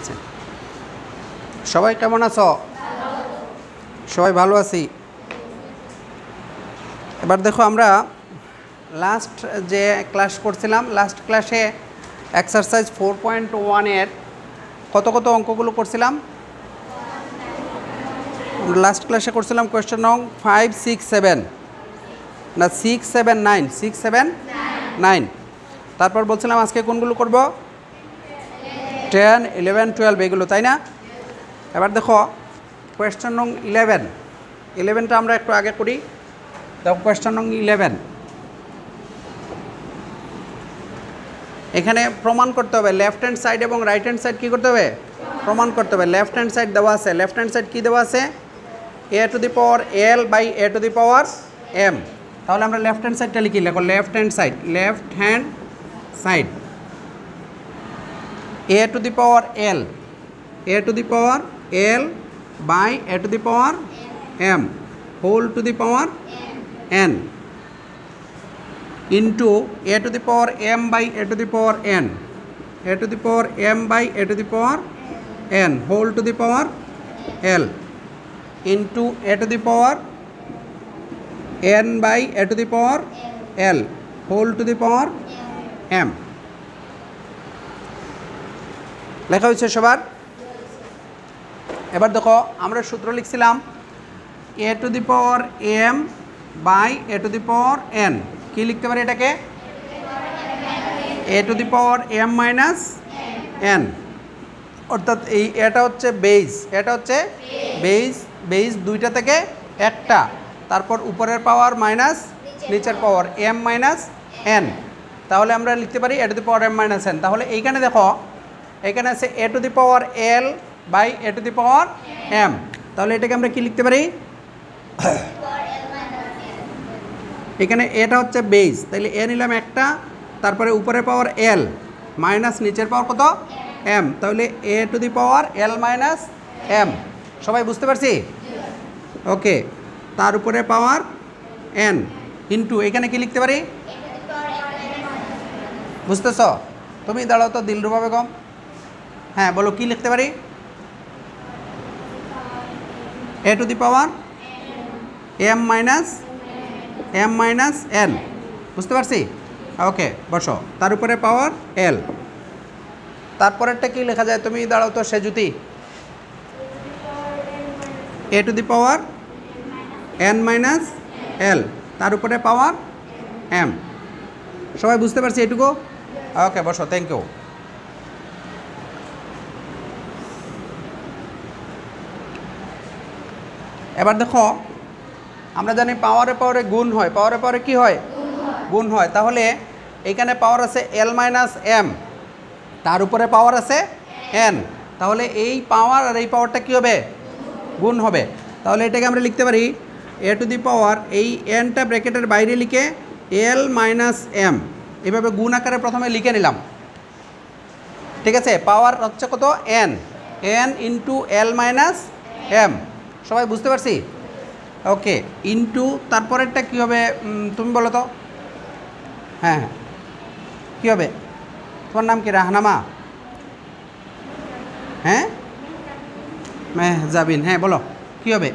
আছে। সবাই কেমন আছো? সবাই ভালো আছি। এবার দেখো আমরা লাস্ট যে ক্লাস করছিলাম লাস্ট ক্লাসে এক্সারসাইজ ফোর পয়েন্ট ওয়ানের কত কত অঙ্কগুলো করছিলাম? লাস্ট ক্লাসে করছিলাম কোয়েশ্চেন নং ফাইভ সিক্স সেভেন না six seven nine six seven nine তারপর বলছিলাম আজকে কোনগুলো করব? টেন ইলেভেন টুয়েলভ এগুলো, তাই না? এবার দেখো কোয়েশ্চেন নং ইলেভেন ইলেভেনটা আমরা একটু আগে করি। দেখো কোয়েশ্চেন নং ইলেভেন এখানে প্রমাণ করতে হবে লেফট হ্যান্ড সাইড এবং রাইট হ্যান্ড সাইড কী করতে হবে? প্রমাণ করতে হবে। লেফট হ্যান্ড সাইড দেওয়া আছে। লেফট হ্যান্ড সাইড কী দেওয়া আছে? A to the power L by A to the power M তাহলে আমরা লেফট হ্যান্ড সাইডটা লিখি। লেখো left hand side left hand side a to the power l a to the power l by a to the power m whole to the power n into a to the power m by a to the power n a to the power m by a to the power n whole to the power l into a to the power n by a to the power l whole to the power m লেখা হয়েছে সবার। এবার দেখো, আমরা সূত্র লিখছিলাম A to the power M by A to the power N কী লিখতে পারি এটাকে? A to the power M minus N অর্থাৎ এই এটা হচ্ছে বেইজ এটা হচ্ছে বেইজ বেইজ দুইটা থেকে একটা। তারপর উপরের পাওয়ার মাইনাস নিচের পাওয়ার এম মাইনাস এন তাহলে আমরা লিখতে পারি A to the power M minus N তাহলে এইখানে দেখো এখানে আছে A to the power L by A to the power M তাহলে এটাকে আমরা কি লিখতে পারি? এখানে এটা হচ্ছে বেস তাহলে এ নিলাম একটা, তারপরে উপরে পাওয়ার এল মাইনাস নিচের পাওয়ার কত? এম তাহলে A to the power L minus M সবাই বুঝতে পারছি? ওকে তার উপরে পাওয়ার এন ইন্টু এখানে কি লিখতে পারি? বুঝতেছ? তুমি দাঁড়াও তো, দিলরুবা বেগম। হ্যাঁ বলো কি লিখতে পারি? A to the power M minus M minus N বুঝতে পারছি? ওকে বসো। তার উপরে পাওয়ার এল তারপরেরটা কি লেখা যায়? তুমি দাঁড়াও তো, Sejuti. A to the power N minus L তার উপরে পাওয়ার এম সবাই বুঝতে পারছি এটুকু? ওকে বসো থ্যাংক ইউ এবার দেখো, আমরা জানি পাওয়ারে পাওয়ারে গুণ হয়। পাওয়ারে পাওয়ারে কি হয়? গুণ হয়। তাহলে এইখানে পাওয়ার আছে এল মাইনাস এম তার উপরে পাওয়ার আছে এন তাহলে এই পাওয়ার আর এই পাওয়ারটা কী হবে? গুণ হবে। তাহলে এটাকে আমরা লিখতে পারি এ টু দি পাওয়ার এই এনটা ব্র্যাকেটের বাইরে লিখে এল মাইনাস এম এভাবে গুণ আকারে প্রথমে লিখে নিলাম। ঠিক আছে? পাওয়ার হচ্ছে কত? N N into L minus M সবাই বুঝতে পারছি? ওকে, ইন্টু তারপরেরটা কী হবে? তুমি বলো তো। হ্যাঁ হ্যাঁ। কী হবে? তোমার নাম কি? রাহনামা? হ্যাঁ? মেহজাবিন হ্যাঁ বলো। কী হবে?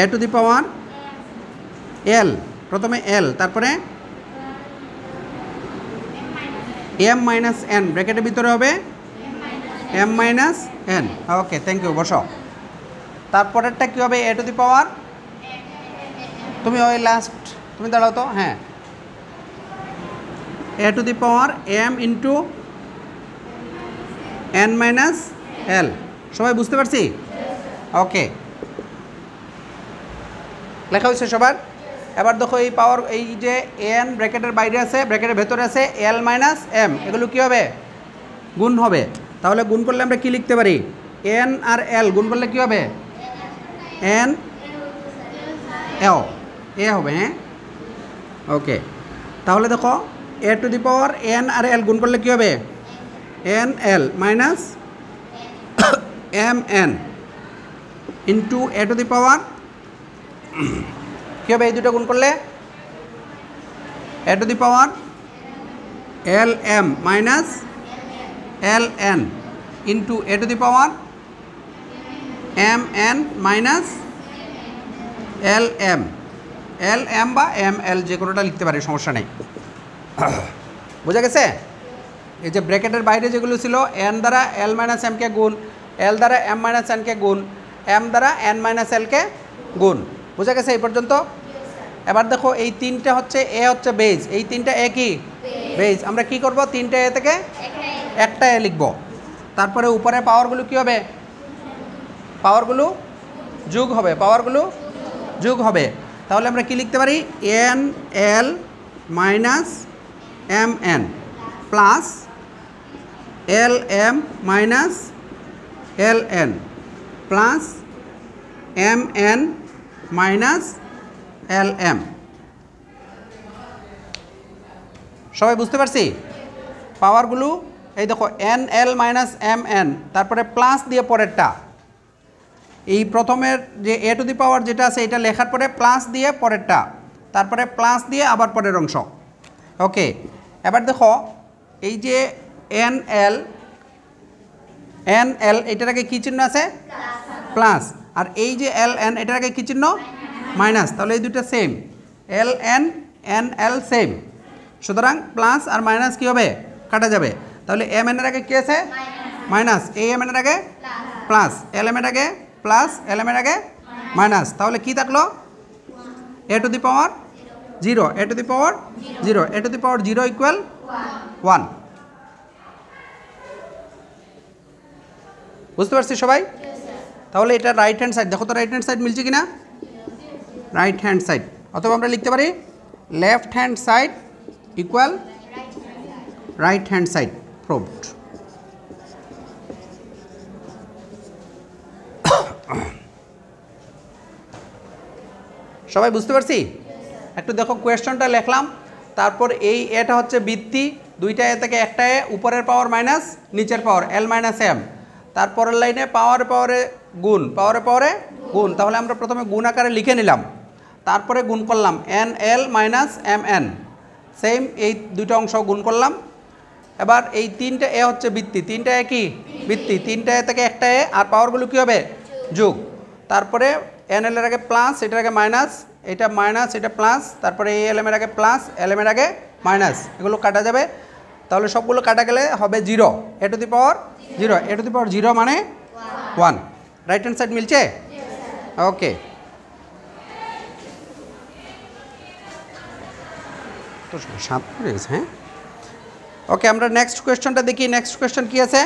A to the power L. প্রথমে এল, তারপরে এম মাইনাস এন। ব্র্যাকেটের ভিতরে হবে M minus N okay thank you বসো। তারপরেরটা কী হবে? এ টু দি পাওয়ার তুমি ওই লাস্ট তুমি দাঁড়াও তো হ্যাঁ। A to the power M into N minus L সবাই বুঝতে পারছি? ওকে লেখা হয়েছে সবার? এবার দেখো এই পাওয়ার এই যে এন ব্র্যাকেটের বাইরে আছে ব্র্যাকেটের ভেতরে আছে এল মাইনাস এম এগুলো কী হবে? গুণ হবে। তাহলে গুণ করলে আমরা কি লিখতে পারি? এন আর এল গুণ করলে কি হবে? এন এও এ হবে হ্যাঁ? ওকে তাহলে দেখো A to the power N আর এল গুণ করলে কী হবে? N L minus M N into A to the power কী হবে? এই দুটো গুণ করলে? A to the power L M minus L N into A to the power M N minus L M L M বা M L যে কোনোটা লিখতে পারি সমস্যা নেই। বোঝা গেছে? এই যে ব্র্যাকেটের বাইরে যেগুলো ছিল এন দ্বারা এল মাইনাস এমকে গুণ এল দ্বারা এম মাইনাস এনকে গুণ এম দ্বারা এন মাইনাস এলকে গুণ। বোঝা গেছে এই পর্যন্ত? এবার দেখো এই তিনটা হচ্ছে এ হচ্ছে বেজ এই তিনটা এ কি? বেজ আমরা কি করব? তিনটা এ থেকে একটা এ লিখব। তারপরে উপরে পাওয়ারগুলো কি হবে? পাওয়ারগুলো যোগ হবে পাওয়ারগুলো যোগ হবে। তাহলে আমরা কি লিখতে পারি? N L minus M N plus L M minus L N plus M N minus L M সবাই বুঝতে পারছি? পাওয়ারগুলো এই দেখো N L minus M N তারপরে প্লাস দিয়ে পরেরটা। এই প্রথমের যে এ টু দি পাওয়ার যেটা আছে, এটা লেখার পরে প্লাস দিয়ে পরেরটা, তারপরে প্লাস দিয়ে আবার পরের অংশ। ওকে এবার দেখো, এই যে এন এল এন এল এটার আগে কী চিহ্ন আছে? প্লাস আর এই যে এল এন এটার আগে কী চিহ্ন? মাইনাস তাহলে এই দুটো same L N N L same সুতরাং প্লাস আর মাইনাস কী হবে? কাটা যাবে। তাহলে এম এন এর আগে কী আছে? মাইনাস। এ এম এন এর আগে? প্লাস। এল এম এর আগে? প্লাস। এল এম এর আগে? মাইনাস। তাহলে কি থাকল? A to the power zero. A to the power zero. A to the power zero equal one বুঝতে পারছি সবাই? তাহলে এটা রাইট হ্যান্ড সাইড দেখো তো রাইট হ্যান্ড সাইড মিলছে কি না রাইট হ্যান্ড সাইড অথবা আমরা লিখতে পারি left hand side equal right hand side proved সবাই বুঝতে পারছি? একটু দেখো কোয়েশ্চনটা লিখলাম, তারপর এই এটা হচ্ছে বৃত্তি, দুইটা এ থেকে একটা এ, উপরের পাওয়ার মাইনাস, নিচের পাওয়ার, এল মাইনাস এম। তারপরের লাইনে পাওয়ার পাওয়ারে গুণ, পাওয়ারে পাওয়ারে গুণ। তাহলে আমরা প্রথমে গুণ আকারে লিখে নিলাম। তারপরে গুণ করলাম, N L minus M N. Same এই দুটো অংশ গুণ করলাম। এবার এই তিনটা এ হচ্ছে বৃত্তি তিনটা এ কি? বৃত্তি তিনটা এ থেকে একটা এ, আর পাওয়ারগুলো কী হবে? যোগ। তারপরে এন এল এর আগে প্লাস এটার আগে মাইনাস এটা মাইনাস এটা প্লাস তারপরে এই এল এর আগে প্লাস এল এর আগে মাইনাস এগুলো কাটা যাবে। তাহলে সবগুলো কাটা গেলে হবে zero A to the power zero A to the power zero মানে ওয়ান রাইট হ্যান্ড সাইড মিলছে? ওকে তো সাত হয়ে গেছে হ্যাঁ? ওকে আমরা নেক্সট কোয়েশ্চনটা দেখি। নেক্সট কোয়েশ্চন কি আছে?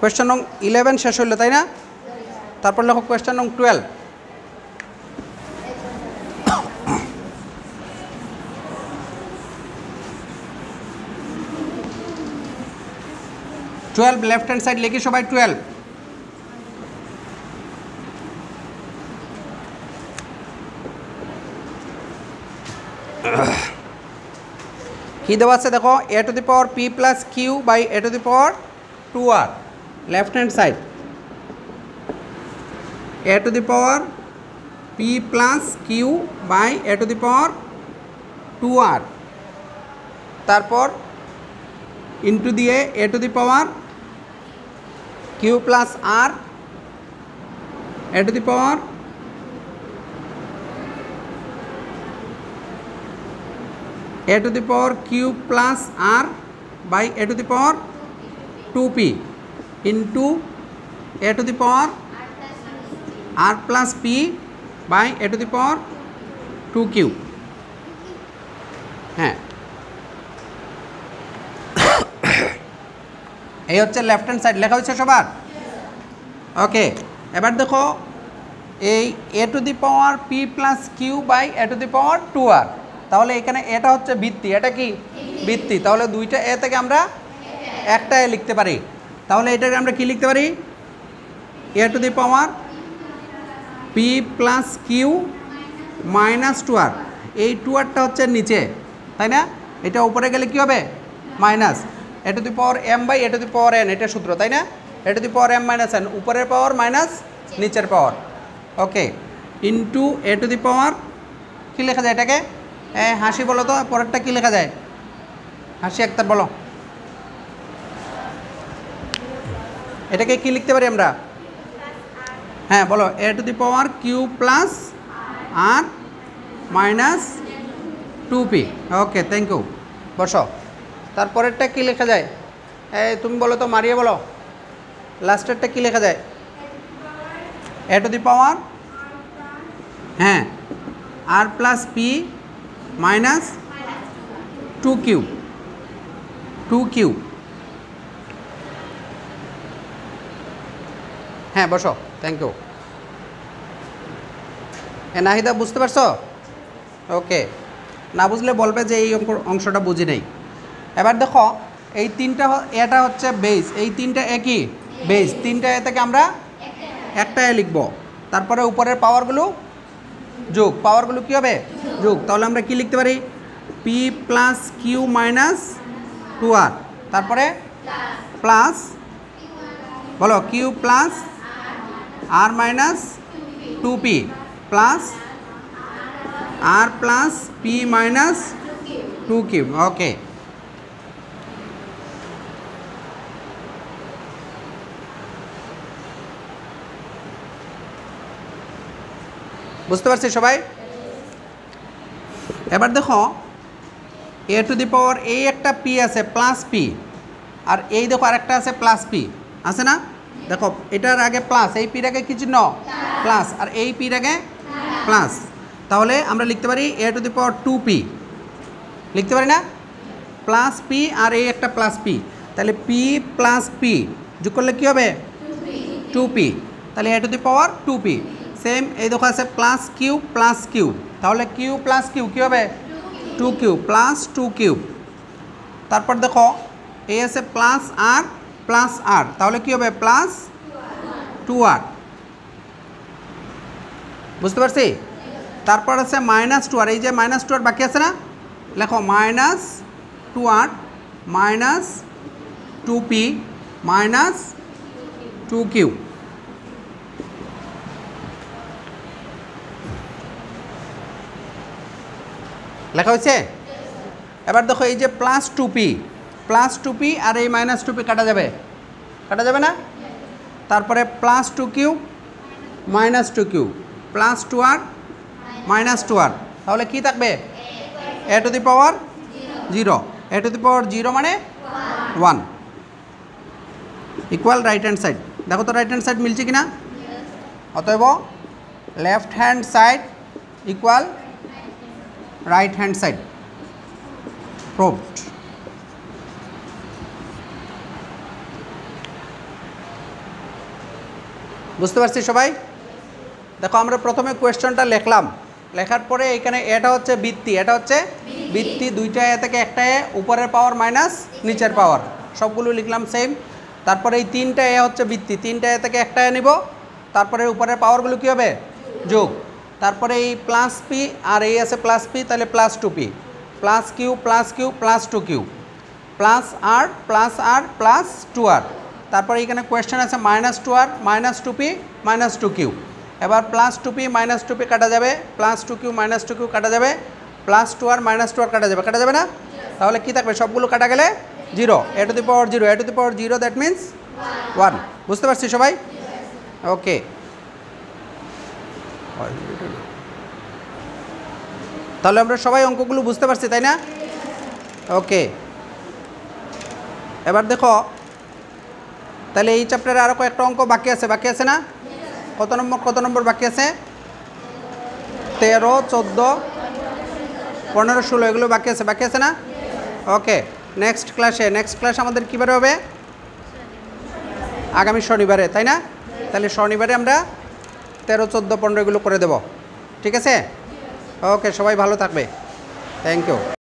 কোয়েশ্চন নং ইলেভেন শেষ হইল, তাই না? তারপর লেখো কোয়েশ্চন নং twelve twelve left hand side লিখি সবাই টুয়েলভ কি দেওয়া আছে দেখো? A to the power P plus Q by A to the power two R left hand side A to the power P plus Q by A to the power two R তারপর into দিয়ে A to the power Q plus R A to the power a to the power q plus r by a to the power 2p into a to the power r plus p by a to the power 2q হ্যাঁ এই হচ্ছে left hand side লেখা হচ্ছে সবার ওকে এবার দেখো এই A to the power P plus Q by A to the power two R তাহলে এখানে এটা হচ্ছে বৃত্তি এটা কি? বৃত্তি তাহলে দুইটা এ থেকে আমরা একটা এ লিখতে পারি। তাহলে এটাকে আমরা কি লিখতে পারি? A to the power P plus Q minus two R. এই টু আরটা হচ্ছে নিচে, তাই না? এটা উপরে গেলে কি হবে? Minus. A to the power M by A to the power N, এটা সূত্র, তাই না? A to the power M minus N, উপরের পাওয়ার মাইনাস নিচের পাওয়ার। ওকে into A to the power, কী লেখা যায় এটাকে? হ্যাঁ হাসি বলো তো, পরেরটা কী লেখা যায়? হাসি একটা বলো। এটাকে কি লিখতে পারি আমরা? হ্যাঁ বলো। A to the power Q plus R minus two P. Okay thank you বসো। তারপরেরটা কি লেখা যায়? এই তুমি বলো তো, মারিয়ে বলো। লাস্টেরটা কি লেখা যায়? এ টু দি পাওয়ার হ্যাঁ R plus P minus two Q two Q হ্যাঁ বসো থ্যাংক ইউ এ নাহিদা বুঝতে পারছ? ওকে। না বুঝলে বলবে যে এই অঙ্ক অংশটা বুঝি নেই। এবার দেখো এই তিনটা এটা হচ্ছে বেস এই তিনটা একই বেস তিনটা এ থেকে আমরা একটা এ লিখব। তারপরে উপরের পাওয়ারগুলো যোগ পাওয়ারগুলো কী হবে? যোগ, তাহলে আমরা কি লিখতে পারি? P plus Q minus two R তারপরে প্লাস বলো Q plus R minus two P plus R plus P minus two cube okay বুঝতে পারছি সবাই? এবার দেখো এ টু দি পাওয়ার এই একটা পি আছে প্লাস পি আর এই দেখো আরেকটা আছে প্লাস পি আছে না? দেখো, এটার আগে প্লাস এই পির আগে কি চিহ্ন? প্লাস আর এই পির আগে প্লাস তাহলে আমরা লিখতে পারি A to the power two P লিখতে পারি না? প্লাস পি আর এই একটা প্লাস পি তাহলে পি প্লাস পি যোগ করলে কী হবে? টু পি তাহলে A to the power two P same এই দেখো আছে প্লাস কিউ প্লাস কিউ তাহলে কিউ প্লাস কিউ কী হবে? Two Q plus two Q তারপর দেখো, এই আছে প্লাস আর প্লাস আর তাহলে কী হবে? প্লাস টু আর বুঝতে পারছি? তারপর আছে মাইনাস টু আর এই যে মাইনাস টু আর বাকি আছে না? লেখো minus two R minus two P minus two Q লেখা হয়েছে? এবার দেখো এই যে plus two P plus two P আর এই মাইনাস টু পি কাটা যাবে। কাটা যাবে না? তারপরে plus two Q minus two Q plus two R minus two R তাহলে কী থাকবে? A to the power zero A to the power zero মানে one equal right hand side দেখো তো রাইট হ্যান্ড সাইড মিলছে কি না অতএব left hand side equal right hand side proved বুঝতে পারছি সবাই? দেখো আমরা প্রথমে কোয়েশ্চনটা লিখলাম। লেখার পরে এখানে এটা হচ্ছে বৃত্তি এটা হচ্ছে বৃত্তি। দুইটা এ থেকে একটা এ উপরের পাওয়ার মাইনাস নিচের পাওয়ার সবগুলো লিখলাম সেম তারপরে এই তিনটা এ হচ্ছে বৃত্তি। তিনটা এ থেকে একটা এ নিব। তারপরে উপরের পাওয়ারগুলো কী হবে? যোগ। তারপরে এই প্লাস পি আর এই আছে প্লাস পি তাহলে plus two P plus Q plus Q plus two Q plus R plus R plus two R তারপরে এখানে কোয়েশ্চেন আছে minus two R minus two P minus two Q এবার plus two P minus two P কাটা যাবে। Plus two Q minus two Q কাটা যাবে। Plus two R minus two R কাটা যাবে। কাটা যাবে না? তাহলে কী থাকবে? সবগুলো কাটা গেলে zero A to the power zero A to the power zero that means one বুঝতে পারছি সবাই? ওকে তাহলে আমরা সবাই অঙ্কগুলো বুঝতে পারছি, তাই না? ওকে। এবার দেখো, তাহলে এই চ্যাপ্টারে আরও কয়েকটা অঙ্ক বাকি আছে বাকি আছে না? কত নম্বর কত নম্বর বাকি আছে? তেরো, চোদ্দ, পনেরো, ষোলো, এগুলো বাকি আছে বাকি আছে না? ওকে নেক্সট ক্লাসে নেক্সট ক্লাস আমাদের কীবারে হবে? আগামী শনিবারে, তাই না? তাহলে শনিবারে আমরা তেরো চোদ্দ পনেরোগুলো করে দেব। ঠিক আছে? ওকে সবাই ভালো থাকবে। Thank you